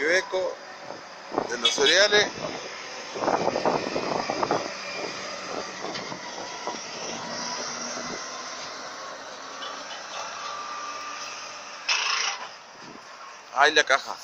Viveco de los cereales. Ahí la caja.